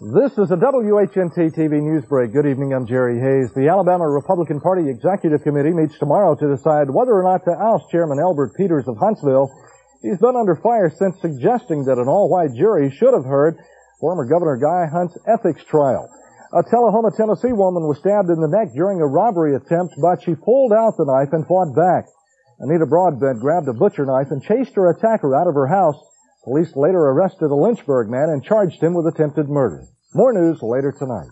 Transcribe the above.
This is a WHNT TV news break. Good evening, I'm Jerry Hayes. The Alabama Republican Party Executive Committee meets tomorrow to decide whether or not to oust Chairman Albert Peters of Huntsville. He's been under fire since suggesting that an all-white jury should have heard former Governor Guy Hunt's ethics trial. A Tullahoma, Tennessee woman was stabbed in the neck during a robbery attempt, but she pulled out the knife and fought back. Anita Broadbent grabbed a butcher knife and chased her attacker out of her house. Police later arrested a Lynchburg man and charged him with attempted murder. More news later tonight.